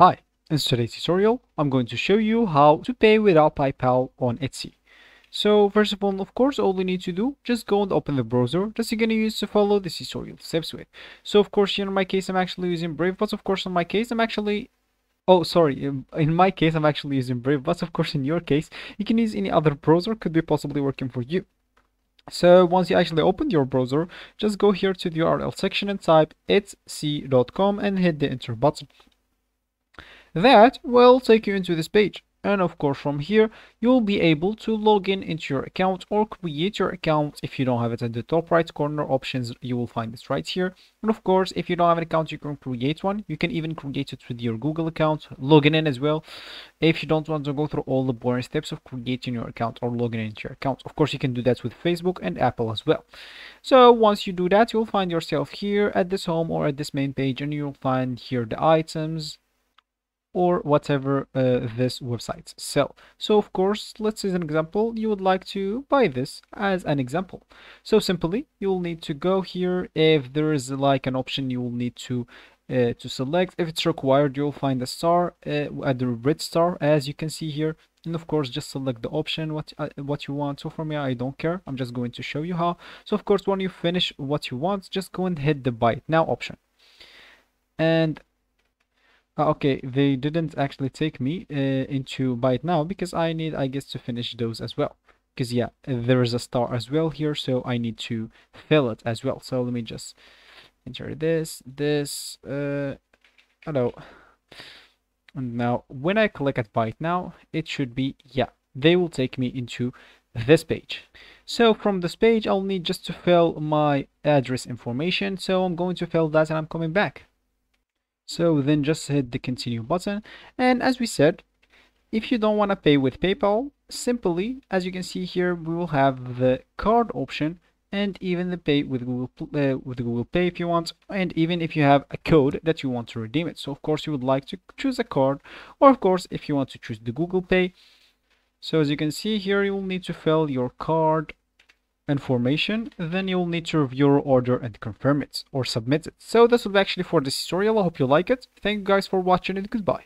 Hi, in today's tutorial, I'm going to show you how to pay without PayPal on Etsy. So first of all, of course, all you need to do, just go and open the browser that you're going to use to follow this tutorial steps with. So of course, here in my case, I'm actually using Brave, but of course, in my case, I'm actually Oh, sorry. In my case, I'm actually using Brave, but of course, in your case, you can use any other browser, could be possibly working for you. So once you actually open your browser, just go here to the URL section and type etsy.com and hit the enter button. That will take you into this page. And of course, from here, you'll be able to log in into your account or create your account. If you don't have it at the top right corner options, you will find this right here. And of course, if you don't have an account, you can create one. You can even create it with your Google account, logging in as well. If you don't want to go through all the boring steps of creating your account or logging into your account. Of course, you can do that with Facebook and Apple as well. So once you do that, you'll find yourself here at this home or at this main page and you'll find here the items, or whatever uh, this website sell. So of course, let's say an example, you would like to buy this as an example. So simply, you'll need to go here. If there is like an option, you will need to uh, to select. If it's required, you'll find the star uh, at the red star, as you can see here. And of course, just select the option what uh, what you want. So for me, I don't care. I'm just going to show you how. So of course, when you finish what you want, just go and hit the buy it now option. And uh, okay, they didn't actually take me uh, into buy it now because I need, I guess, to finish those as well. Because yeah, there is a star as well here, so I need to fill it as well. So let me just enter this, this, uh, hello. And now, when I click at buy it now, it should be, yeah, they will take me into this page. So from this page, I'll need just to fill my address information. So I'm going to fill that and I'm coming back. So then just hit the continue button. And as we said, if you don't want to pay with PayPal, simply, as you can see here, we will have the card option and even the pay with Google uh, with Google Pay if you want, and even if you have a code that you want to redeem it. So of course you would like to choose a card, or of course if you want to choose the Google Pay. So as you can see here, you will need to fill your card information, then you'll need to review your order and confirm it or submit it. So this will be actually for this tutorial. I hope you like it. Thank you guys for watching and goodbye.